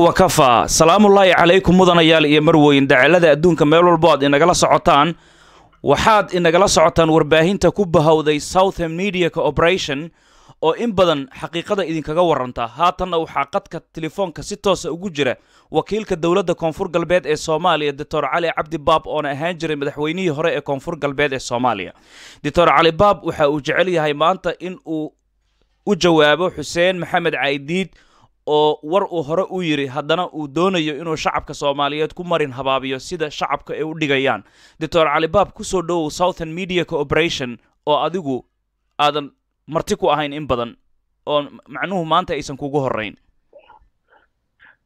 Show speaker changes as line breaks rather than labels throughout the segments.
wakafa salaamullaahi calaykum mudanayaal iyo marweyn. Dacalada adduunka meel walbo aad inagala socotaan waxaad inagala socotaan warbaahinta ku bahowday southern media cooperation oo in badan xaqiiqada idinkaga waranta haatanna waxaa qadka telefoonka si toosa ugu jira wakiilka dowladda koonfur galbeed ee soomaaliya doctor cali cabdi baab oona ahaan jiray madaxweynihii hore ee koonfur galbeed ee soomaaliya. Doctor cali baab waxa uu jecel yahay maanta in uu u jawaabo xuseen maxamed caydiid oo war uu hore u yidhi haddana uu doonayo inuu shacabka soomaaliyeed ku marin habaabiyo sida shacabka ay u dhigayaan. Doctor cali baab ku soo dhowow southern media cooperation oo adigu aadan marti ku ahayn in badan oo macnuhu maanta aysan kugu horeyn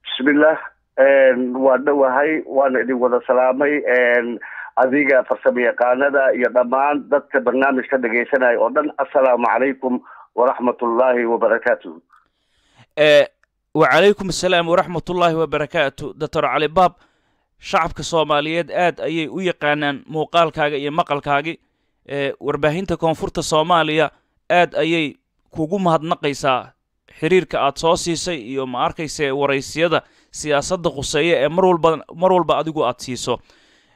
bismillah waa dhowahay waana idin wada salaamay adiga farsamo yaqaanada iyo dhammaan dadka barnaamijka dhegaysanaya oo dhan assalaamu calaykum waraxmat ullaahi wabarakaatuh
wacalaykum asalaam waraxmatullaahi wabarakaatu. Doctor cali baab shacabka soomaaliyeed aad ayay u yaqaanaan muuqaalkaaga iyo maqalkaagi. Warbaahinta koonfurta soomaaliya aad ayay kugu mahadnaqaysaa xiriirka aad soo siisay iyo ma arkayse waraysyada siyaasadda khuseeya ee mar walba mar walba adigu aad siiso.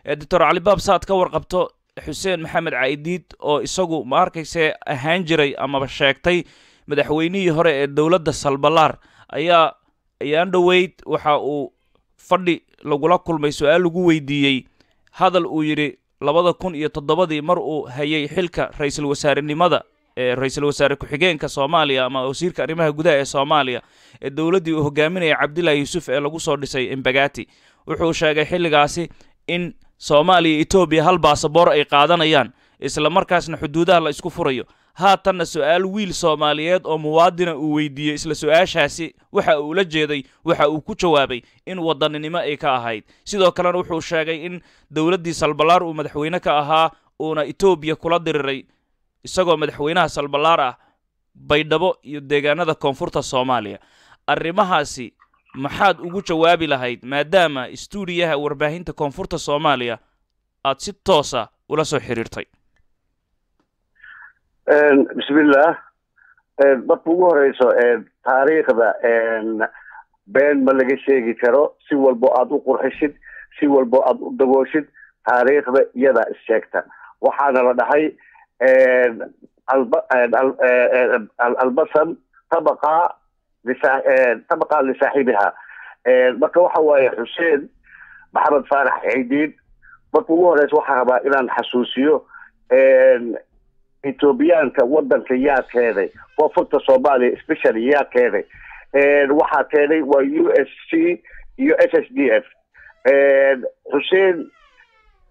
Doctor cali baab saaad ka warqabto xuseen maxamed caidiid oo isagu ma arkayse ahaan jiray amaba sheegtay madaxweynihii hore ee dowladda salbalaar ayaa ayaan dhoweyd waxa uu fadhi lagula kulmay su'aal lagu weydiiyey. Hadal uu yidhi labada kun iyo toddobadii mar uu hayay xilka ra'iisul wasaarenimada ee ra'iisul wasaare ku-xigeenka soomaaliya ama wasiirka arrimaha gudaha ee soomaaliya ee dowladdii uu hogaaminaya cabdillahi yuusuf ee lagu soo dhisay embagati wuxuu sheegay xilligaasi in soomaaliya etoobiya hal baasaboor ay qaadanayaan isla markaasna xuduudaha la isku furayo haatanna su'aal wiil soomaaliyeed oo muwaadina uu weydiiyey isla su'aashaasi waxa uu la jeeday waxa uu ku jawaabay in wadaninimo ay ka ahayd. Sidoo kalena wuxuu sheegay in dowladdii salbalaar uu madaxweyne ka ahaa uuna etoobiya kula diriray isagoo madaxweynaha salbalaar ah baydhabo iyo deegaanada koonfurta soomaaliya. Arrimahaasi maxaad ugu jawaabi lahayd maadaama stuudiyaha warbaahinta koonfurta soomaaliya aad si toosa ula soo xiriirtay
bismillah. Marka ugu horeyso taariikhda been ma laga sheegi karo. Si walbo aada u qurxishid si walbo aada u dagooshid taariikhda iyadaa issheegta waxaana la dhahay albasan tabaqa tabaqa lisaaxibiha marka waxa waaye xuseen maxamed faarax ciidiin marka ugu horeysa waxaa rabaa inaan xasuusiyo ethoobiyaanka wadanka yaa keenay koonfurta soomaaliya specially yaa keenay. Waxaa keenay waa u s c iyo s s d f. Xuseen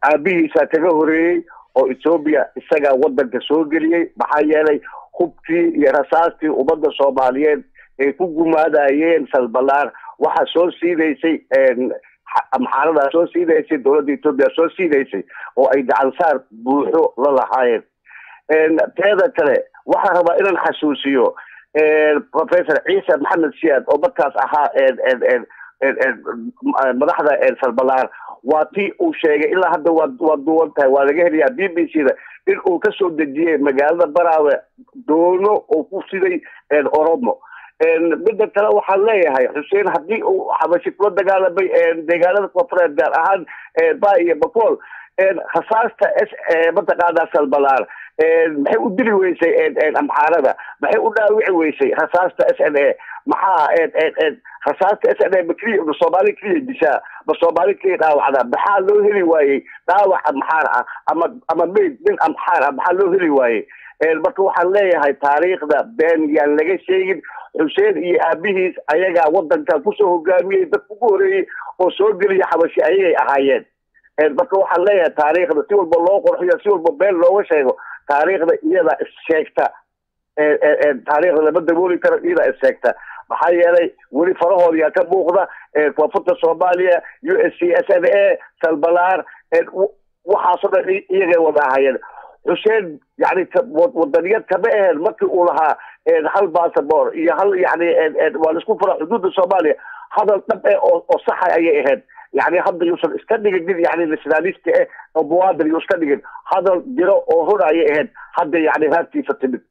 aabihiisaa kaga horeeyey oo ethoobiya isagaa wadanka soo geliyey maxaa yeelay hubkii iyo rasaastii ummadda soomaaliyeed ay ku gumaadayeen salbalaar waxaa soo siidaysay amxaaradaa soo siidaysay dowladda ethoobiya soo siidaysay oo ay gacansaar buuxo la lahaayeen teeda kale waxaa rabaa inaan xasuusiyo professor ciise maxamed siyaad oo markaas ahaa madaxda salbalaar waa tii uu sheegay ilaa hadda waa duwan tahay waa laga helayaa b b c da in uu ka soo dejiyey magaalada baraawe doono oo ku siday oromo. Midda kale waxaan leeyahay xuseen haddii uu xabashi kula dagaalamay deegaanada koonfureed gaar ahaan ba iyo bakool rasaasta mataqaanaa salbalaar maxay u dili weysay amxaarada? Maxay u dhaawici weysay rasaasta s n a? Maxaa rasaasta s n a ma keliya ma soomaali keliya dishaa ma soomaali keliya dhaawacda maxaa loo heli waayey dhaawac amxaar ah? Ama ama mayd nin amxaar ah maxaa loo heli waayey? Marka waxaan leeyahay taariikhda been yaan laga sheegin xuseen iyo aabihiis ayagaa wadanka ku soo hogaamiyey dadka ugu horeeyey oo soo geliya xabashi ayagay ahaayeen. Marka waxaan leeyahay taariikhda si walba loo qorxiyo si walba been looga sheego taariikhda iyada issheegta taariikhda lama dabooli karo iyada issheegta. Maxaa yeelay weli farahoodayaa ka muuqda koonfurta soomaaliya u s c s n a salbalaar waxaasoo dhan iyagay wada ahaayeen. Xuseen yani wadaniyad kama aheen markii uu lahaa hal bassabor iyo hal yani waa la isku fura xuduudda soomaaliya. Hadal dhab eh oo saxa ayay ahayd yani hadda yuusan iska dhigin nin yani nationalist eh oo muwaadin yuu iska dhigin hadal jiro oo run ayay ahayd hadda yani raadkiisa timid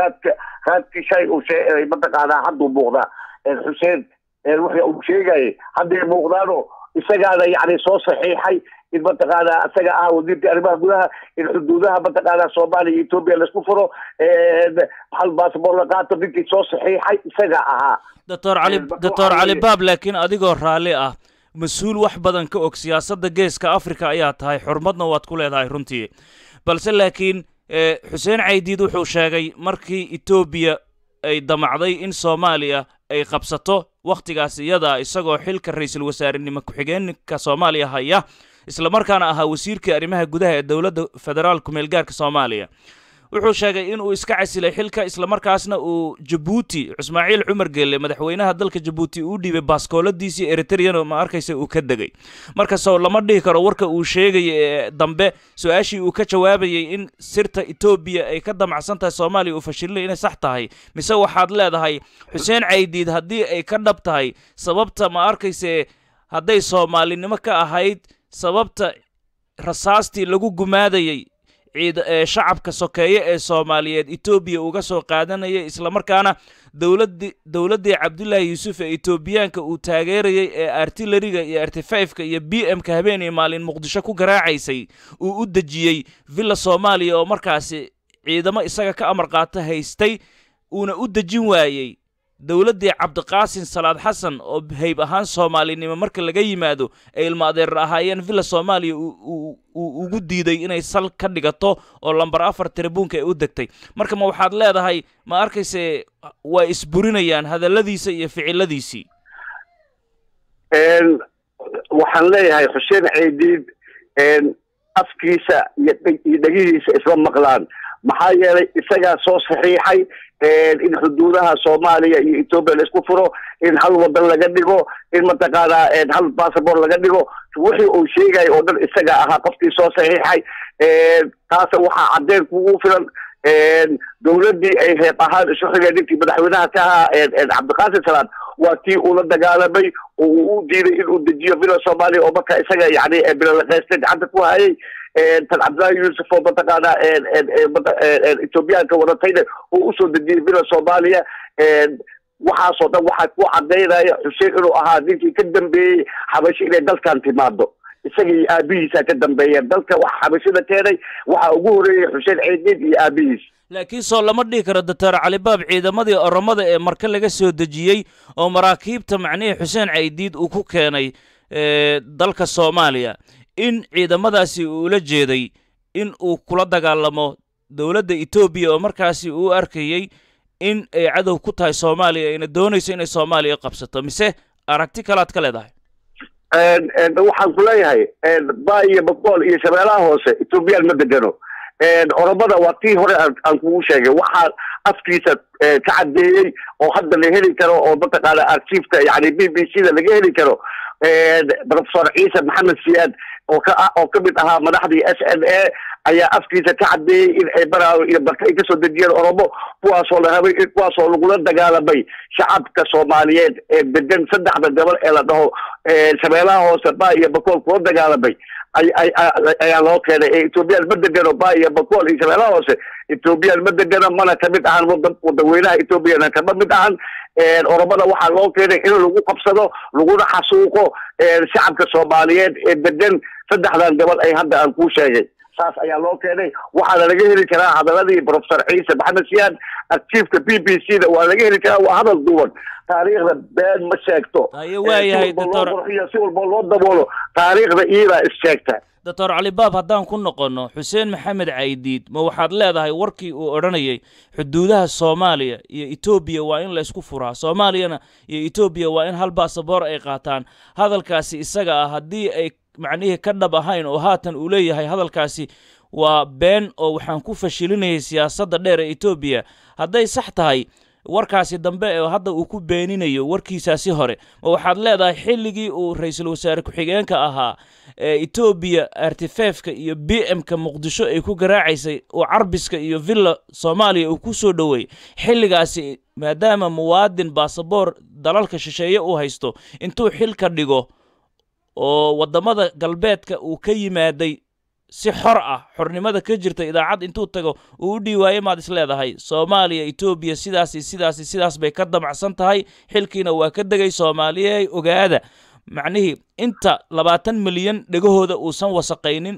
raadka raadkii shay uu shee mataqaanaa hadduu muuqdaa xuseen wixii uu sheegayay hadday muuqdaano isagaana yani soo saxiixay in mataqaanaa isaga ah wasiirka arrimaha gudaha in xuduudaha mataqaanaa soomaaliya iyo etoobiya la isku furo hal baasboor la qaato ninkii soo saxiixay isaga ahaa
doctor cali doctor cali baab laakiin adigoo raalli ah mas'uul wax badan ka og siyaasadda geeska africa ayaa tahay xurmadna waad ku leedahay runtii. Balse laakiin xuseen caydiid wuxuu sheegay markii etoobiya ay damacday in soomaaliya ay qabsato wakhtigaas iyada isagoo xilka ra'iisul wasaarenimo ku-xigeenka soomaaliya haya islamarkaana ahaa wasiirkii arrimaha gudaha ee dowladda federaal kumeelgaarka soomaaliya wuxuu sheegay in uu iska casilay xilka islamarkaasna uu jabuuti ismaaciil cumar geelle madaxweynaha dalka jabuuti uu dhiibay baaskooladiisii eritrian ma arkaysa uu ka degay. Markasoo lama dhihi karo warka uu sheegaya ee dambe su'aashii uu ka jawaabayay in sirta etoobiya ay ka damacsan tahay soomaaliya uu fashilinay inay sax tahay. Mise waxaad leedahay xuseen caydiid haddii ay ka dhab tahay sababta ma arkayse hadday soomaalinimo ka ahayd sababta rasaastii lagu gumaadayay ciid shacabka sokeeye ee soomaaliyeed etoobiya uga soo qaadanayay islamarkaana dowladii dowladdii cabdullaahi yuusuf ee etoobiyaanka uu taageerayay ee artilleriga iyo artififeka iyo b m ka habeen iyo maalin muqdisho ku garaacaysay uu u dejiyey villa soomaaliya oo markaasi ciidamo isaga ka amar qaata haystay uuna u dejin waayey dowladdii cabdiqaasin salaad xasan oo hayb ahaan soomaalinimo marka laga yimaado ay ilma adeerar ahaayeen villa soomaaliya uu ugu diiday inay sal ka dhigato oo lambar afar tribuunka ay u degtay. Marka ma waxaad leedahay ma arkayse waa isburinayaan hadalladiisa iyo ficiladiisii?
Waxaan leeyahay xuseen ceydiid afkiisa iyo dhegihiisa isla maqlaan maxaa yeelay isagaa soo saxiixay in xuduudaha soomaaliya iyo etoobiya la isku furo in hal wadan laga dhigo in mataqaanaa hal bassabort laga dhigo. Wixii uu sheegaya oo dhan isaga ahaa qofkii soo saxiixay taas waxaa caddeyn kugu filan dowladdii ay reeb ahaan isu xigeen ninkii madaxweynaha ka ahaa cabdiqaasim salaad. Waa tii uu la dagaalamay oo uu u diiday inuu dejiyo villa soomaaliya oo marka isaga yani bilalaqeyste gacanta ku hayay tan cabdillahi yuusuf oo mataqaanaa etoobiyaanka wadatayna oo u soo dejiyey villa soomaaliya. Waxaasoo dhan waxaa ku cadaynaya xuseen inuu ahaa ninkii ka dambeeyey xabashi inay dalkan timaado isaga iyo aabihiisa ka dambeeyeen dalka waxa xabashida keenay waxaa ugu horeeyey xuseen ceydiid iyo aabihiis.
Laakiin soo lama dhihi karo doctor calibaab ciidamadii oromada ee marka laga soo dejiyey oo maraakiibta macnihii xuseen caydiid uu ku keenay dalka soomaaliya in ciidamadaasi uula jeeday in uu kula dagaalamo dowladda etoobiya oo markaasi uu arkayey in ay cadow ku tahay soomaaliya ayna doonayso inay soomaaliya qabsato. Mise aragti kalaad ka leedahay?
Waxaan ku leeyahay ba iyo bakool iyo shabeelaha hoose etoobiyaan ma degano oromada waa tii hore aan kugu sheegay. Waxaa afkiisa ka caddeeyey oo hadda la heli karo oo mataqaana archiifka yani b b c da laga heli karo professor ciise maxamed siyaad oo ka oo ka mid ahaa madaxdii s n a ayaa afkiisa ka caddeeyey in ay baraawo iyo barka ay ka soo dejiyeen oromo kuwaasoo la rabay kuwaasoo lagula dagaalamay shacabka soomaaliyeed ee degan saddexda gobol ee la dhaho shabeelaha hoose ba iyo bakool kula dagaalamay ayaa loo keenay ee ethoobiyan ma degano ba? Iyo bakool iyo shabeelaha hoose ethoobiyan ma degano mana ka mid ahan wadan wadaweynaha ethoobiana kama mid ahan oromada waxaa loo keenay in lagu qabsado laguna xasuuqo shacabka soomaaliyeed ee degan saddexdan gobol ay hadda aan kuu sheegay saas ayaa loo keenay. Waxaana laga heli karaa hadaladii professor ciise maxamed siyaad archiifka b b c da waa laga heli karaa. Waa hadal duwan. Taariikhda been ma sheegto. Qurxiyo si walba loo daboolo taariikhda iyadaa is-sheegta
doctor calibaab haddaan ku noqonno xuseen maxamed caydiid ma waxaad leedahay warkii uu odhanayay xuduudaha soomaaliya iyo etoobiya waa in la isku furaa. Soomaaliyana iyo etoobiya waa in hal baasaboor ay qaataan. Hadalkaasi isaga ah haddii ay macnihii ka dhab ahayn oo haatan uu leeyahay hadalkaasi waa been oo waxaan ku fashilinayay siyaasadda dheer ee etoobiya hadday sax tahay warkaasi dambe ee hadda uu ku beeninayo warkiisaasi hore ma waxaad leedahay xilligii uu ra'iisul wasaare ku-xigeenka ahaa ee etoobiya artifefka iyo b m-ka muqdisho ay ku garaacaysay oo carbiska iyo villa soomaaliya uu ku soo dhoweey xilligaasi maadaama muwaadin baasaboor dalalka shisheeye uu haysto intuu xilka dhigo oo waddamada galbeedka uu ka yimaaday si xor ah xornimada ka jirta idaacad intuu tago uu u dhiiwaayo maad is leedahay. Soomaaliya etoobiya sidaasi sidaasi sidaas bay ka damacsan tahay. Xilkiina waa ka degay soomaaliya ogaada. Macnihii inta labaatan milyan dhegahooda uusan wasaqaynin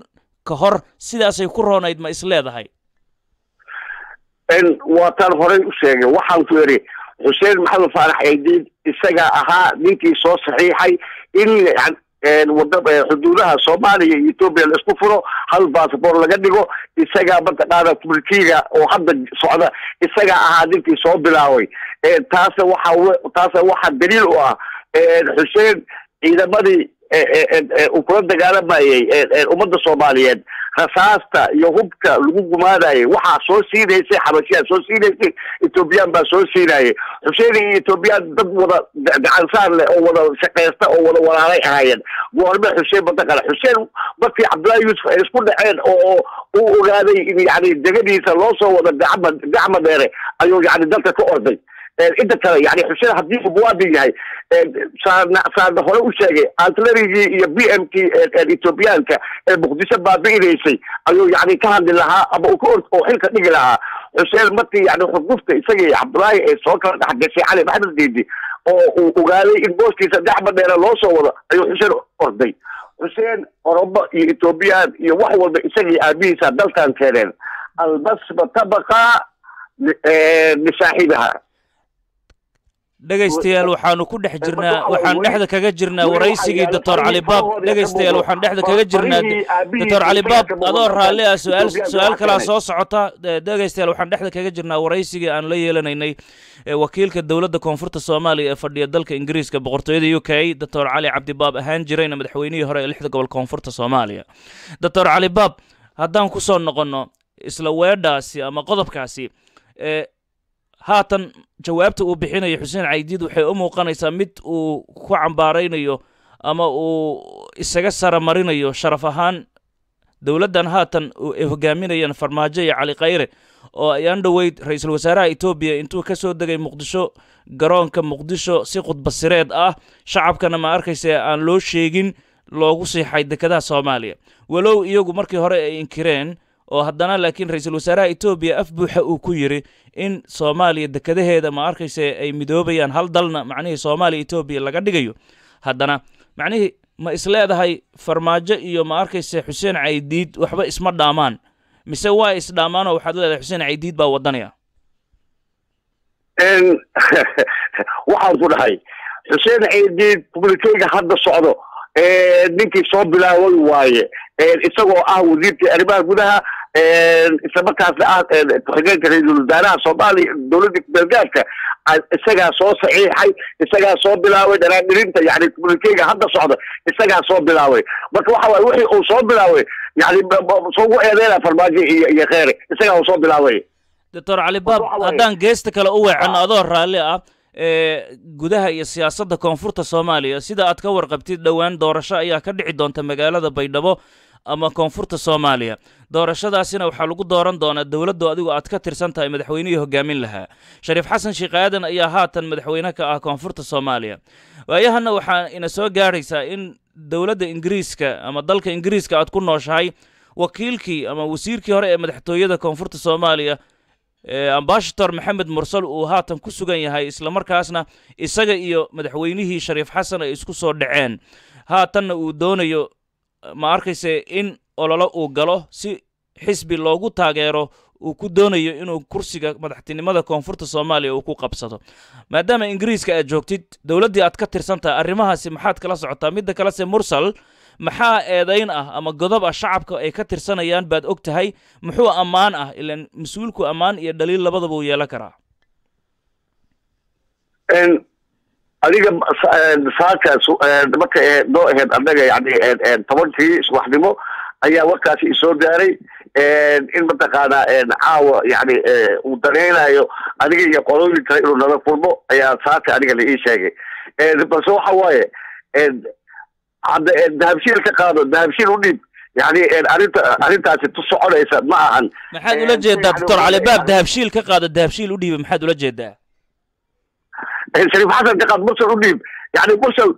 ka hor sidaasay ku roonayd ma is leedahay?
Waataan horey u sheegay. Waxaan ku yidhi xuseen maxamed faarax aydiid isagaa ahaa ninkii soo saxiixay in wada xuduudaha soomaaliya iyo etoobiya la isku furo hal bassabort laga dhigo isagaa mataqaana kumulkiga oo hadda socda isagaa ahaa ninkii soo bilaabay taasa waxa taasa waxaa daliil u ah. Xuseen ciidamadii uu kula dagaalamayay ummadda soomaaliyeed rasaasta iyo hubka lagu gumaadayay waxaa soo siinaysay xabashiyaa soo siinaysay ethoobiyan baa soo siinayay xuseen iyo ethoobiyan dad wada gacansaar leh oo wada shaqaysta oo wada walaalay ahaayeen goorme xuseen mataqala xuseen markii cabdullahi yuusuf ay isku dhaceen oo uu ogaaday in yani degadiisa loo soo wada gacma gacma dheere ayuu yani dalka ka orday inta kale yani xuseen haddii uu muwaadin yahay saana hore u sheegay artillerigii iyo b m t ethoobiyaanka ee muqdisho baabi'inaysay ayuu yani ka hadli lahaa ama uu ka or oo xilka dhigi lahaa. Xuseen markii yani xurgufta isaga iyo cabdullaahi ay soo kala dhex gashay cali maxamed diidi oo uu ogaaday in booskiisa gacma dheere loo soo wado ayuu xuseen orday. Xuseen orobo iyo ethoobiyan iyo wax walba isaga iyo aabihiisa dalkan keeneen. Albasma tabaqa lisaaxibiha
dhegaystayaal waxaanu ku dhex jirnaa waxaan dhexda kaga jirnaa waraysigii doctor cali baab. dhegaystayaal waxaan dhexda kaga jirnaa doctor cali baab. adoo raalli ah su'aal su'aal kalaa soo socota dhegaystayaal waxaan dhexda kaga jirnaa waraysigii aan la yeelanaynay wakiilka dowladda koonfurta soomaaliya ee fadhiya dalka ingiriiska boqortooyada u k doctor cali cabdibaab ahaan jirayna madaxweynihii hore ee lixda gobol koonfurta soomaaliya. Doctor cali baab haddaan ku soo noqonno isla weedhaasi ama qodobkaasi haatan jawaabta uu bixinayo xuseen caydiid waxay u muuqanaysaa mid uu ku cambaaraynayo ama uu isaga saramarinayo sharaf ahaan. Dowladdan haatan ay hogaaminayaan farmaajo iyo cali khayre oo ayaan dhoweyd ra'iisul wasaaraha etoobiya intuu ka soo degay muqdisho garoonka muqdisho si khudbasireed ah shacabkana ma arkaysa aan loo sheegin loogu siixay dekedaha soomaaliya. Walow iyagu markii hore ay inkireen oo haddana laakiin ra'iisul wasaaraha etoobiya af buuxa uu ku yidhi in soomaaliya dekedaheeda ma arkayse ay midoobayaan hal dalna macnihii soomaaliya etoobiya laga dhigayo. Haddana macnihii ma is leedahay farmaajo iyo ma arkayse xuseen caydiid waxba isma dhaamaan. Mise waa isdhaamaanoo waxaad leedahay xuseen caydiid baa wadanaya
waxaan ku dhahay xuseen caydiid publikeyga hadda socdo ninkii soo bilaaway waaye isagoo ah wasiirkii arrimaha gudaha isla markaasna ah ku-xigeenka ra'iisul wasaaraha soomaaliya dowladda beelgaadka isagaa soo saxiixay isagaa soo bilaabay dhanaandhirinta yani communikeyga hadda socda isagaa soo bilaabay. Marka waxa waye wixii uu soo bilaabay yani soogu eedeyna farmaajo iyo iyo kheere isagaa uu soo bilaabay.
Doctor cali baab haddaan geesta kale u weecanno adoo raalli ah gudaha iyo siyaasadda koonfurta soomaaliya sida aad ka warqabtid dhowaan doorasho ayaa ka dhici doonta magaalada baydhabo ama koonfurta soomaaliya. Doorashadaasina waxaa lagu dooran doonaa dowladdu adigu aad ka tirsan tahay madaxweynihii hogaamin lahaa. Shariif xasan sheekh aadan ayaa haatan madaxweyne ka ah koonfurta soomaaliya. Waayahana waxaa ina soo gaadhaysaa in dowladda ingiriiska ama dalka ingiriiska aad ku nooshahay wakiilkii ama wasiirkii hore ee madaxtooyada koonfurta soomaaliya ambashator maxamed mursal uu haatan ku sugan yahay islamarkaasna isaga iyo madaxweynihii shariif xasan ay isku soo dhaceen. Haatanna uu doonayo ma arkayse in ololo uu galo si xisbi loogu taageero uu ku doonayo inuu kursiga madaxtinimada koonfurta soomaaliya uu ku qabsado maadaama ingiriiska aad joogtid dowladdii aad ka tirsan tahay arrimahaasi maxaad kala socotaa? Midda kalese mursal maxaa eedayn ah ama godob ah shacabka ay ka tirsanayaan baad og tahay? Muxuu ammaan ah ilan mas'uulku ammaan iyo dhaliil labadaba uu yeelan karaa
adiga saaka marka noo aheyd annaga yani tobankii subaxnimo ayaa warkaasi isoo gaaray in mataqaanaa caawa yani uu danaynayo adiga iyo qolooyin kale inuu nala kulmo ayaa saaka aniga la ii sheegay. Balse waxa waaye hadda dahabshiil ka qaado dahabshiil u dhiib yani arrinta arrintaasi tu soconaysa ma ahan.
Maxaad ula jeedaa doctor calibaab dahabshiil ka qaado dahabshiil u dhiiba maxaad ula jeedaa
shariif xasan ka qaad mursal u dhiib yani mursal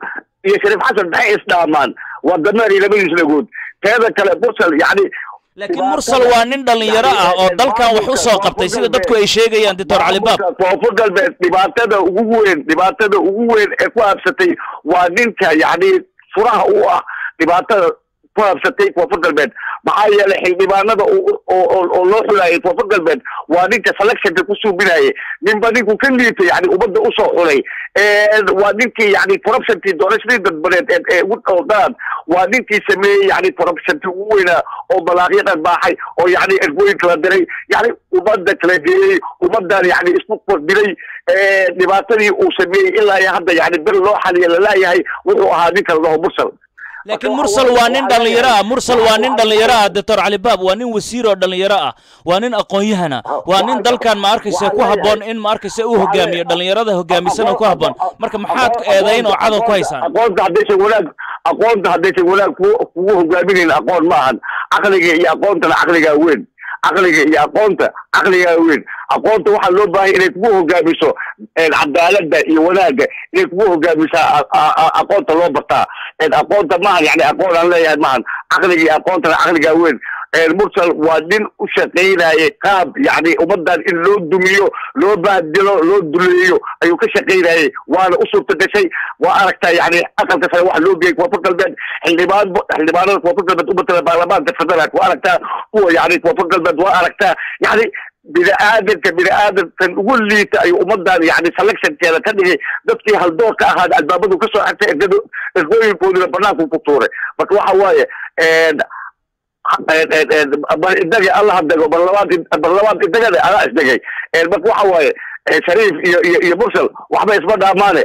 iyo shariif xasan maxay isdhaamaan waa dameer iyo labadiis lagood teeda kale mursal yani
laakiin mursal waa nin dhalinyaro ah oo dalkan wax u soo qabtay sida dadku ay sheegayaan doctor cali baab.
koonfur galbeed dhibaatada ugu weyn dhibaatada ugu weyn ee ku habsatay waa ninka yani furaha u ah dhibaatada ku habsatay koonfur galbeed maxaa yeelay xildhibaanada oo loo xulayay koonfur galbeed waa ninka selectionka ku suubinayay ninba ninku ka liitay yani ummadda u soo xulay waa ninkii yani corruptionkii doorashadii dadbaneed ee waa ninkii sameeyey yani corruptionkii ugu weynaa oo balaaqyo dharbaaxay oo yani ergooyin kala diray. Yani ummadda kala geeyey ummaddan yani isku kordhiray dhibaatadii uu sameeyey ilaa hadda yani ber loo xaliya lalayahay wuxuu ahaa ninka la dhaho mursal
laakiin mursal waa nin dhalinyaro ah mursal waa nin dhalinyaro ah doctor cali baab waa nin wasiir oo dhalinyaro ah waa nin aqoon-yahana waa nin dalkan ma arkaysa ku habboon in ma arkaysa uu hogaamiyo dhalinyarada hogaamisana ku habboon. Marka maxaad eedayn oo cadow ku haysaan?
aqoonta haddaysan wanaag aqoonta haddaysan wanaag ku kugu hogaaminayn aqoon ma ahan. Caqliga iyo aqoontana caqligaa weyn caqliga iyo aqoonta caqligaa weyn. Aqoonta waxaa loo baahanya inay kugu hogaamiso cadaaladda iyo wanaagga inay kugu hogaamisaa aqoonta loo bartaa. Aqoonta maahan yani aqoon aan leeyahay maahan caqliga iyo aqoontana caqligaa weyn mursal waa nin u shaqaynayay qaab yani ummadan in loo dumiyo loo bahdilo loo duleeyo ayuu ka shaqaynayay waana u suurta gashay waa aragtaa yani aqalka sare waxa loo geeyay koonfur galbeed xildhibaan xildhibaanada koonfur galbeed u matala baarlamaanka federaalk waa aragtaa yani koonfur galbeed waa aragtaa yani bini aadanka bini aadankan ugu liita ayuu ummadan yani selectionkeeda ka dhigay dadkii haldoorka ahaan albaabadu ka soo ergado ergooyinkoodina banaanku ku tuuray. Marka waxa waaye idagi allaha dego barlamaan barlamaan idagada adaa isdegay marka waxa waaye shariif iyo iyo mursal waxba isma dhaamaane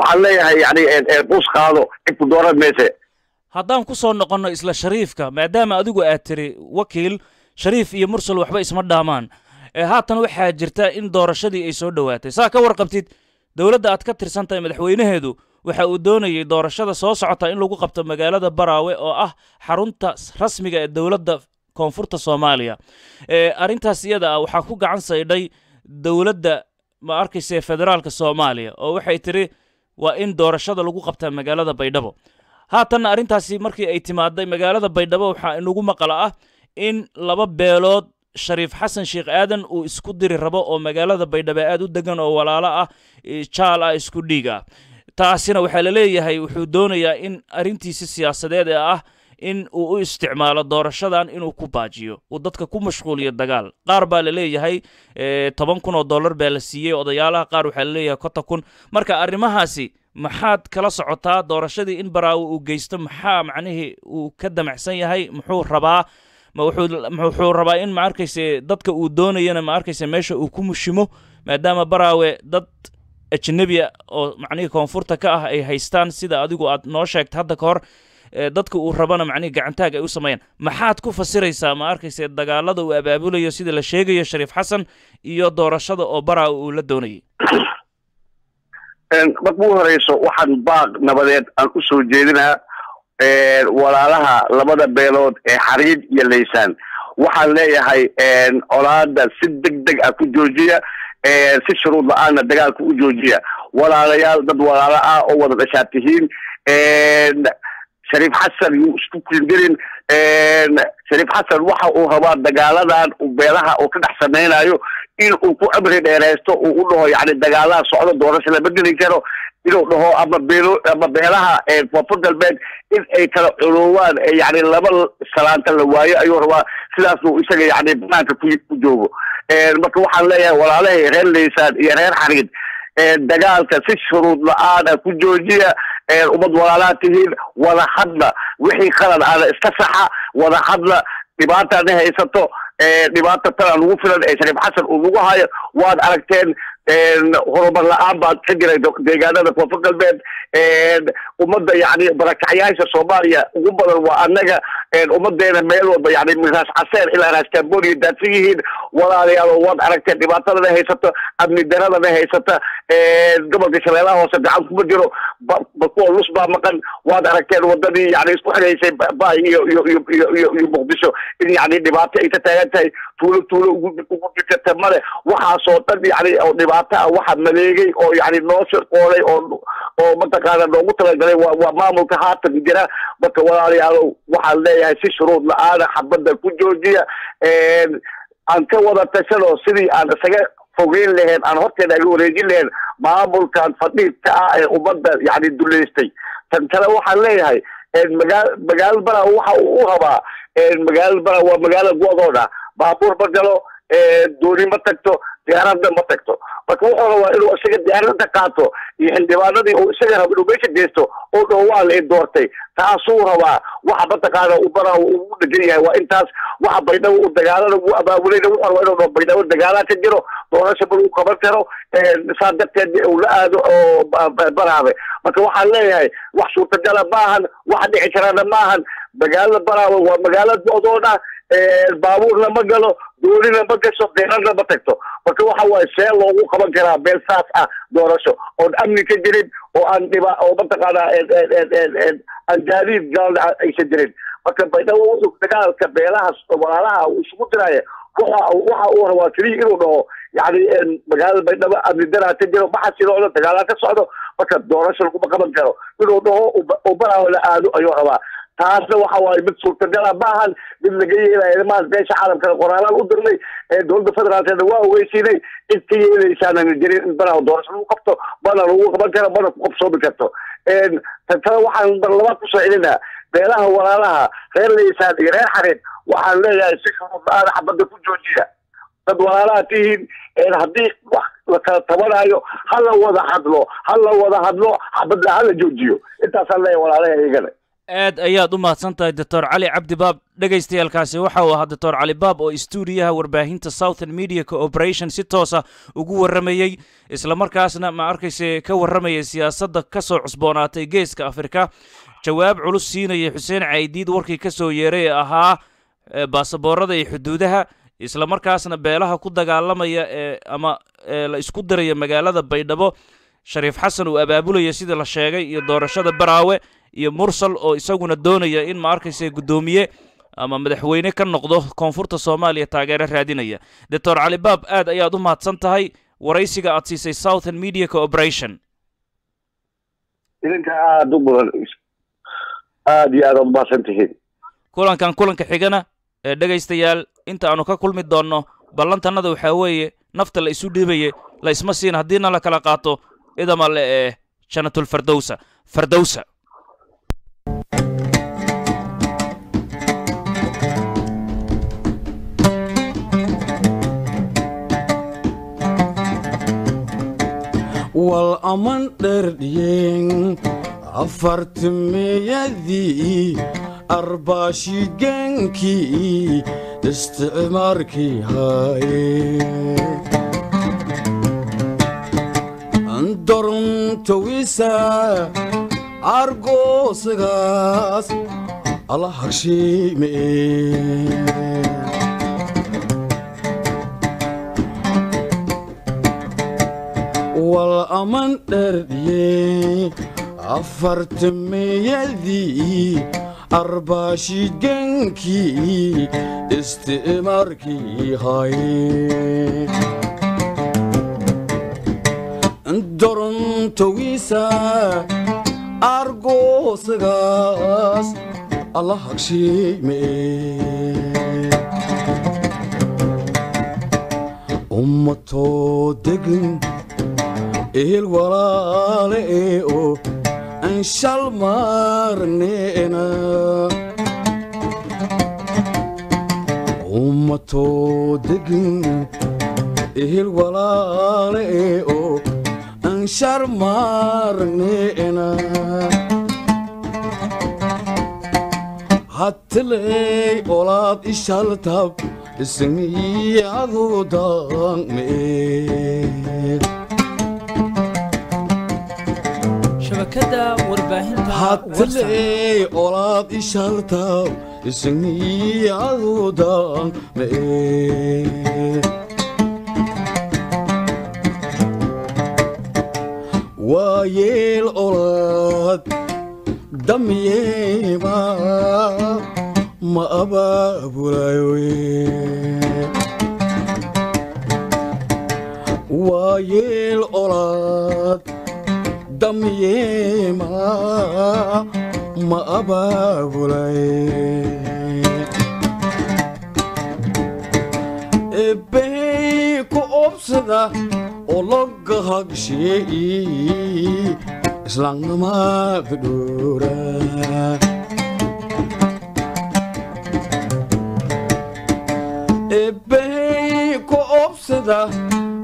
waxaan leeyahay yani qus qaado cibku dooran mayse
haddaan ku soo noqonno isla shariifka maadaama adigu aad tiri wakiil shariif iyo mursal waxba isma dhaamaan haatan waxaa jirta in doorashadii ay soo dhowaatay saa ka warqabtid dowladda aad ka tirsan tahay madaxweynaheedu waxa uu doonayey doorashada soo socota in lagu qabto magaalada baraawe oo ah xarunta rasmiga ee dowladda koonfurta soomaaliya. Arrintaas iyada ah waxaa ku gacan saydhay dowladda ma arkayse federaalka soomaaliya oo waxay tiri waa in doorashada lagu qabtaa magaalada baydhabo. Haatanna arrintaasi markii ay timaaday magaalada baydhabo waxaa inagu maqala ah in laba beelood shariif xasan sheekh aadan uu isku diri rabo oo magaalada baydhabo aad u degan oo walaalo ah jaal ah isku dhiig ah taasina waxaa la leeyahay wuxuu doonayaa in arrintiisi siyaasadeed ee ah in uu u isticmaalo doorashadan inuu ku baajiyo uu dadka ku mashquuliyo dagaal. Qaar baa la leeyahay toban kun oo dollar baa la siiyey odayaalaha qaar waxaa la leeyahay konton kun. Marka arrimahaasi maxaad kala socotaa doorashadii in baraawo uu geysto maxaa macnihii uu ka damacsan yahay? Muxuu rabaa wuxuu rabaa in ma arkayse dadka uu doonayana ma arkayse meesha uu ku mushimo maadaama baraawe dad ajnebiya oo macnihii koonfurta ka ah ay haystaan sida adigu aad noo sheegta hadda ka hor dadka uu rabana macnihii gacantaag ay u sameeyaan. Maxaad ku fasiraysaa ma arkayse dagaalada uu abaabulayo sida la sheegayo shariif xasan iyo doorashada oo baraawe uu la doonayay?
Marka ugu horeyso waxaan baaq nabadeed aan u soo jeedinaa walaalaha labada beelood ee xariid iyo laysaan. Waxaan leeyahay colaada si deg deg ah ku joojiya si shuruud la'aanna dagaalka u joojiya. Walaalayaal dad walaalo ah oo wada dhashaad tihiin shariif xasan yuu isku kingelin shariif xasan waxa uu rabaa dagaaladan beelaha uu ka dhex samaynayo in uu ku amri dheereysto uu u dhaho yani dagaalaha socdo doorasho lama geli karo inuu dhaho ama beelo ama beelaha koonfur galbeed in ay kala culowaan yani laba salaanta la waayo ayuu rabaa sidaasuu isaga yani banaanka ku joogo. Marka waxaan leeyahay walaalahay reer laysaan iyo reer xariid dagaalka si shuruud la'aana ku joojiya ummad walaalaha tihiin wada hadla. Wixii qalad aana iska saxa wada hadla. Dhibaataana haysato dhibaata tana nagu filan ee shariif xasan uu nagu hayo. Waad aragteen horumar la'aan baad ka jiray deegaanada koonfur galbeed. Ummadda yani barakacyaasha soomaaliya ugu badan waa annaga. Ummadeena meel walba yani miraas caseer ilaa raas cambonia daadsan yihiin. Walaalayaal waad aragteen dhibaatadana haysato amni daradana haysata. Gobolka shabeellaha hoose gacan kuma jiro. Kuwa lus baa maqan. Waad aragteen wadadii yani isku xidhaysay bay iyo iyo iyo muqdisho. In yani dhibaato ay ka taagan tahay tuulo tuulo ugu jirta male. Waxaasoo dhan yani oo dhibaato ah maleegay oo yani noo shirqoolay oo oo mataqaana noogu talagalay waa maamulka haatan jira. Marka walaalayaalow waxaan leeyahay si shuruud la'aana xabadda ku joojiya. Aan ka wada tashano sidii aan isaga fogeyn lahayn aan horteena aga wareejin lahayn maamulkan fadhiidka ah ee ummadda yani duleystay. Tan kale waxaan leeyahay magaa magaalo bara waxa uu u rabaa. Magaalo bara waa magaalo go-doon ah baabuur ma galo dooni ma tagto diyaaradna ma tagto marka wuxuu rabaa inuu isaga diyaaradda qaato iyo xildhibaanadii uu isaga rabo inuu meesha geysto oo dhow waa la doortay. Taasuu rabaa waxa mataqaana uu bara ugu dhegan yahay waa intaas waxa baydhabo uu dagaalada ugu abaabulayna wuxuu rabaa inuu baydhabo dagaalaa ka jiro. Doorasha bal uu qaban karo saa darteed uu la aado oo baraabe. Marka waxaan leeyahay wax suurtagala maahan wax dhici karana maahan magaalada baraabe waa magaalo go-doon ah baabuurna ma galo doonina ma gasho deerarna ma tagto. Marka waxa waaye see loogu qaban karaa meel saas ah doorasho. Oon amni ka jirin oo aan dhiba oo mataqaana aan gaadiid gaalna aysan jirin. Marka baydhabo wuxuu dagaalka beelaha walaalaha isugu diraya waxa waxa uu rabaa keliya inuu dhaho yani magaalada baydhabo amni daraa ka jiro ma xasiloodo dagaalaa ka socdo. Marka doorasho laguma qaban karo. Inuu dhaho oo baraawo la aado ayuu rabaa taasna waxa waaye mid suurtagala maahan mid laga yeelaya maas beesha caalamkana qoraalaan u dirnay dowladda federaalkeedna waa ogeysiinay cid ka yeeleysaanana jirin in banaha doorasho lagu qabto mana lagu qaban karo mana ku qabsoomi karto. Tan kale waxaan bar labaad ku soo celinaa beelaha walaalaha reer laysaan iyo reer xareed waxaan leeyahay si shuruud la'aan xabadda ku joojiya. Dad walaalaha tihiin haddii wax la kala tabanayo ha la wada hadlo ha la wada hadlo xabadda ha la joojiyo. Intaasaan leeyahay walaalaha igana
aad ayaad u mahadsan tahay doctor cali cabdi baab dhegaystayaalkaasi waxa uu ahaa doctor cali baab oo stuudiyaha warbaahinta southern media cooperation si toosa ugu warramayey islamarkaasna ma arkayse ka warramaya siyaasadda ka soo cusboonaatay geeska afrika. Jawaab culus siinaya xuseen caydiid warkii ka soo yeeray ee ahaa baasaboorada iyo xuduudaha. Islamarkaasna beelaha ku dagaalamaya ee ama la isku diraya magaalada baydhabo. Shariif xasan uu abaabulaya sida la sheegay iyo doorashada baraawe iyo mursal oo isaguna doonaya in ma arkayse guddoomiye ama madaxweyne ka noqdo koonfurta soomaaliya taageero raadinaya. Doctor cali baab aad ayaad u mahadsan tahay waraysiga aad siisay southern media cooperation
idinka aada u mudan aada iyo aada umahadsan tihiin.
Kulankan kulanka xigana ee dhegaystayaal inta aanu ka kulmi doonno ballantannada waxaa weeye nafta la isu dhiibaye la isma siin haddiina la kala qaato idama le ee janatulfardowsa fardowsa
wal aman dherdhiyen afartimeyadii arbaashigeenkii isticmaarkii haye. Doruntawisa argoosagaas alla hagshiime aman dherdhiye afartimeyadii arbaashigeenkii isticmaarkii haye dorontowisa argoosagaas alla hagshiime ummatoo degin ehel walaale ee oo aan shal maarneena ummatoo degin ehel walaale ee oo aan shar maarneena hattiley olaad ishaltab
shabakada
hattiley olaad ishaltab ismiyadudangmee waa yeel olaad damyeema ma abaabulayoe waa yeel olaad damyeema ma abaabulay ebbey ku obsada oo loga hagshee'i islaamnimada dhoora ebbey ku obsada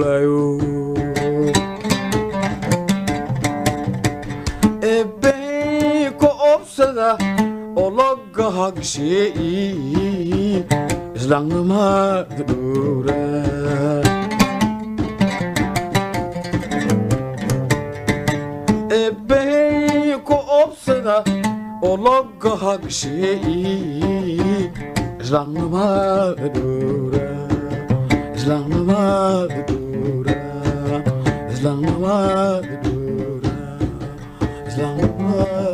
abaabulayo ebbey ku obsada oo loga hagshee'i islaamnimada dhoora ebbey ku obsada oo loga hagshee'i islaamnimada dhoora islaamnimada dhoora islaamnimada dhoora islaamnimada